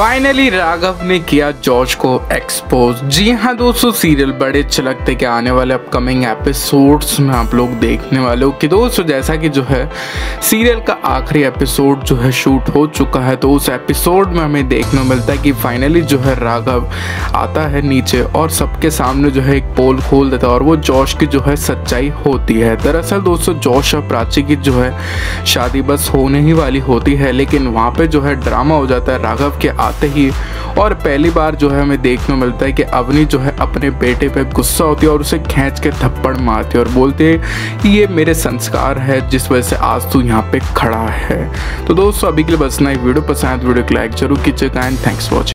Finally Raghav ने किया George को एक्सपोज जी हाँ दोस्तों सीरियल बड़े अच्छे लगते कि आने वाले अपकमिंग एपिसोड्स में आप लोग देखने वाले हो। कि दोस्तों, जैसा कि जो है सीरियल का आखिरी एपिसोड जो है शूट हो चुका है तो उस एपिसोड में हमें देखने मिलता है कि फाइनली जो है राघव आता है नीचे और सबके सामने जो है एक पोल खोल देता है और वो जॉश की जो है सच्चाई होती है। दरअसल दोस्तों जॉश और प्राची की जो है शादी बस होने ही वाली होती है, लेकिन वहाँ पे जो है ड्रामा हो जाता है राघव के आते ही और पहली बार जो है हमें देखने को मिलता है कि अवनी जो है अपने बेटे पे गुस्सा होती है और उसे खींच के थप्पड़ मारती है और बोलते हैं कि ये मेरे संस्कार है, जिस वजह से आज तू यहाँ पे खड़ा है। तो दोस्तों, अभी के लिए बस ना वीडियो पसंद वीडियो को लाइक ज़रूर कीजिएगा एंड थैंक्स वॉचिंग